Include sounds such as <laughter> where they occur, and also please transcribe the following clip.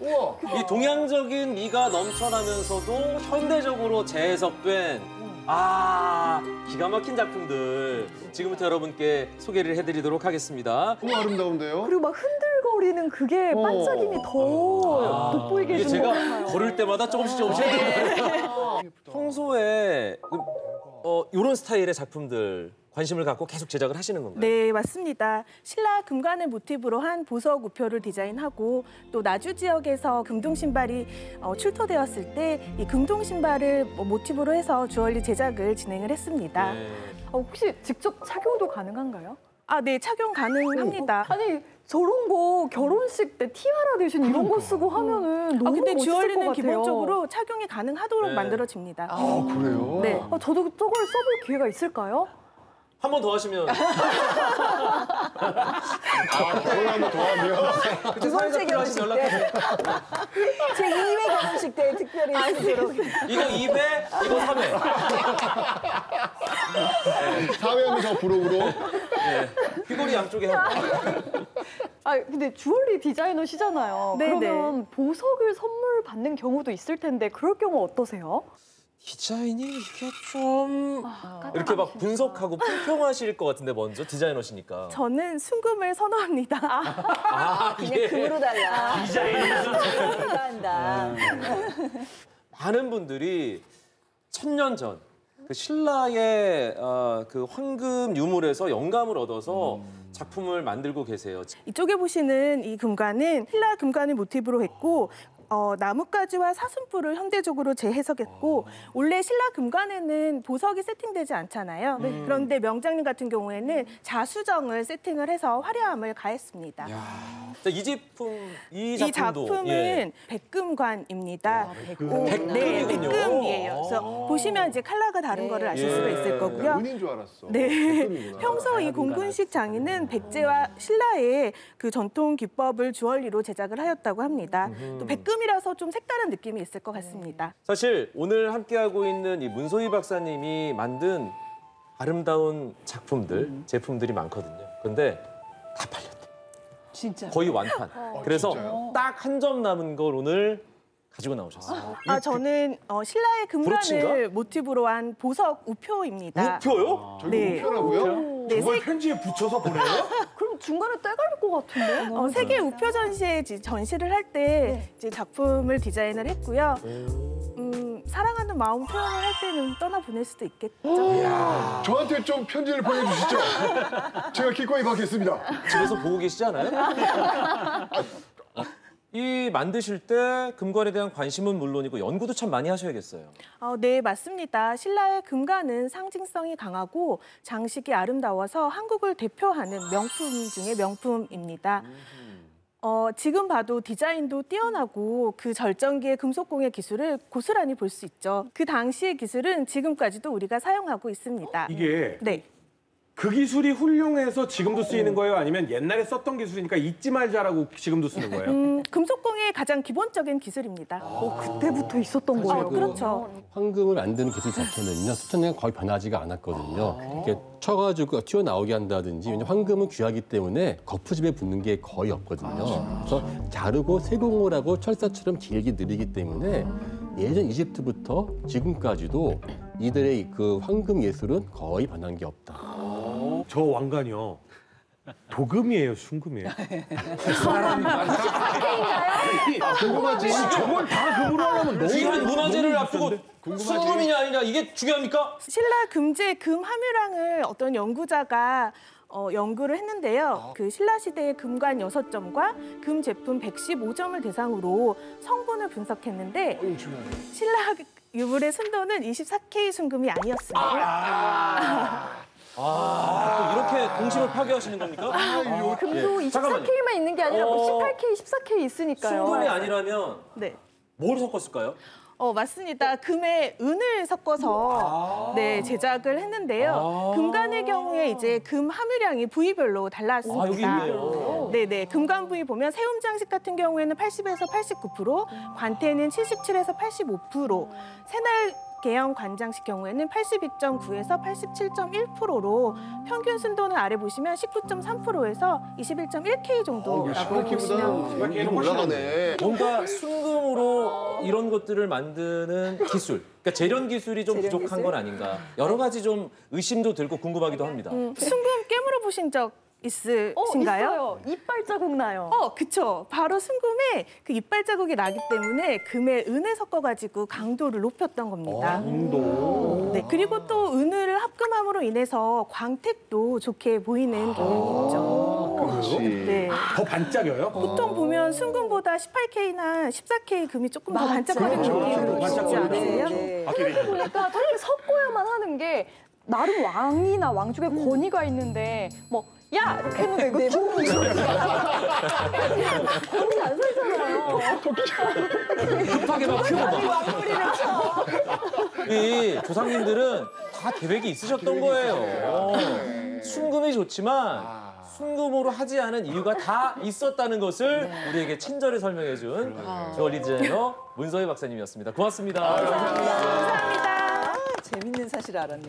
우와. 이 동양적인 미가 넘쳐나면서도 현대적으로 재해석된 아 기가 막힌 작품들 지금부터 여러분께 소개를 해드리도록 하겠습니다. 너무 아름다운데요? 그리고 막 흔들거리는 그게 어. 반짝임이 더 돋보이게 이게 해주는 것 제가 같아요. 걸을 때마다 조금씩 조금씩 아, 예쁘다. 평소에 그, 어, 이런 스타일의 작품들 관심을 갖고 계속 제작을 하시는 건가요? 네, 맞습니다. 신라 금관을 모티브로 한 보석 우표를 디자인하고 또 나주 지역에서 금동 신발이 어, 출토되었을 때 이 금동 신발을 뭐 모티브로 해서 주얼리 제작을 진행을 했습니다. 네. 어, 혹시 직접 착용도 가능한가요? 아, 네, 착용 가능합니다. 아니 저런 거 결혼식 때 티아라 대신 이런 거 쓰고 하면은 너무 아, 근데 멋있을 것 주얼리는. 기본적으로 착용이 가능하도록 네. 만들어집니다. 아, 그래요? 네. 아, 저도 저걸 써볼 기회가 있을까요? 한 번 더 하시면 <laughs> 아, 결혼 한번 더 하면. 두 번째 결혼식 연락하세요. 제 2회 결혼식 때 특별히 쓰도록. 이거 2회, 이거 3회. 사회하면 저 부록으로. 귀걸이 양쪽에 하고. 아 근데 주얼리 디자이너시잖아요. 네, 그러면 보석을 선물 받는 경우도 있을 텐데 그럴 경우 어떠세요? 디자인이 이게 좀 아, 이렇게 막 분석하고 품평하실 것 같은데 먼저 디자이너시니까. 저는 순금을 선호합니다. 아, 예. 달라. 디자인을 한다. 많은 분들이 천년 전. 그 신라의 어, 그 황금 유물에서 영감을 얻어서 작품을 만들고 계세요. 이쪽에 보시는 이 금관은 신라 금관을 모티브로 했고 어, 나뭇가지와 사슴뿔을 현대적으로 재해석했고 원래 신라 금관에는 보석이 세팅되지 않잖아요. 네. 그런데 명장님 같은 경우에는 자수정을 세팅을 해서 화려함을 가했습니다. 자, 이 제품, 이 이 작품은 예. 백금관입니다. 오, 백금이군요. 네, 백금이에요. 아. 그래서 보시면 이제 컬러가 다른 네. 거를 아실 예. 수가 있을 거고요. 은인 줄 알았어. 네. 백금이구나. <laughs> 평소 이 공군식 장인은 백제와 신라의 그 전통 기법을 주얼리로 제작을 하였다고 합니다. 또 백금 이라서 좀 색다른 느낌이 있을 것 같습니다. 사실 오늘 함께하고 있는 이 문소희 박사님이 만든 아름다운 작품들, 제품들이 많거든요. 근데 다 팔렸대. 진짜. 거의 완판. 그래서 진짜요? 딱한 점 남은 걸 오늘 가지고 나오셨어요. 아 저는 어, 신라의 브로치인가? 금관을 모티브로 한 보석 우표입니다. 우표요? 저기 네. 우표라고요? 네, 세, 편지에 붙여서 보내요? <laughs> 중간에 때갈 것 같은데? 어, 세계 우표 전시에 전시를 할 때 이제 작품을 디자인을 했고요. 음, 사랑하는 마음 표현을 할 때는 떠나 보낼 수도 있겠죠. 저한테 좀 편지를 보내주시죠. 제가 기꺼이 받겠습니다. 집에서 보고 계시지 않아요? <laughs> 이 만드실 때 금관에 대한 관심은 물론이고 연구도 참 많이 하셔야겠어요. 어, 네, 맞습니다. 신라의 금관은 상징성이 강하고 장식이 아름다워서 한국을 대표하는 명품 중의 명품입니다. 어, 지금 봐도 디자인도 뛰어나고 그 절정기의 금속공예 기술을 고스란히 볼 수 있죠. 그 당시의 기술은 지금까지도 우리가 사용하고 있습니다. 이게 네. 그 기술이 훌륭해서 지금도 쓰이는 거예요? 아니면 옛날에 썼던 기술이니까 잊지 말자라고 지금도 쓰는 거예요? 음, 금속공예의 가장 기본적인 기술입니다. 어, 그때부터 있었던 아, 거예요. 그렇죠. 황금을 만드는 기술 자체는요 수천 년 거의 변하지가 않았거든요. 이렇게 쳐가지고 튀어나오게 한다든지 왜냐면 황금은 귀하기 때문에 거푸집에 붙는 게 거의 없거든요. 그래서 자르고 세공을 하고 철사처럼 길게 느리기 때문에 예전 이집트부터 지금까지도 이들의 그 황금 예술은 거의 변한 게 없다. 저 왕관이요. 도금이에요, 순금이에요? 궁금하지? 저걸 다 금으로 하려면 너무 귀한 문화재를 앞두고? 순금이냐 아니냐 이게 중요합니까? 신라 금제 금 함유량을 어떤 연구자가 어, 연구를 했는데요. 그 신라 시대의 금관 6점과 금 제품 115점을 대상으로 성분을 분석했는데 신라 유물의 순도는 24K 순금이 아니었습니다. 아, 동심을 파괴하시는 겁니까? 금도 예. 잠깐만요. 24K만 있는 게 아니라 뭐 어. 18K, 14K 있으니까요. 순금이 아니라면 네. 뭘 섞었을까요? 어, 맞습니다. 금에 은을 섞어서 네, 제작을 했는데요. 아. 금관의 경우에 이제 금 함유량이 부위별로 달랐습니다. 아. 네네. 금관 부위 보면 세움 장식 같은 경우에는 80에서 89%, 관태는 77에서 85%, 새날 개형 관장식 경우에는 82.9에서 87.1%로 평균 순도는 아래 보시면 19.3%에서 21.1K 정도라고 보시면 좀 올라가네. 뭔가 순금으로 이런 것들을 만드는 기술, 그러니까 재련 기술이 좀 재련 부족한 기술? 건 아닌가. 여러 가지 좀 의심도 들고 궁금하기도 합니다. 음, 순금 깨물어 보신 적 어, 있으신가요? 있어요. 이빨 자국 나요. 어, 그쵸. 바로 순금에 그 이빨 자국이 나기 때문에 금에 은을 섞어가지고 강도를 높였던 겁니다. 운동. 네, 그리고 또 은을 합금함으로 인해서 광택도 좋게 보이는 경향이 있죠. 그렇지. 네. 더 반짝여요? 보통 보면 순금보다 18K나 14K 금이 조금 더. 반짝거리는 그렇죠. 느낌으로 반짝거리죠. 있지 않으세요? 네. 보니까 저렇게 섞어야만 하는 게 나름 왕이나 왕족의 권위가 있는데 뭐 야! 이렇게 했는데 이거 쭉 권위 안 살잖아요. 급하게 막 피워봐. 이 조상님들은 다 계획이 있으셨던 거예요. 순금이 좋지만 순금으로 하지 않은 이유가 다 있었다는 것을 우리에게 친절히 설명해준 주얼리 디자이너 문서희 박사님이었습니다. 고맙습니다. 아, 재밌는 사실 알았네요.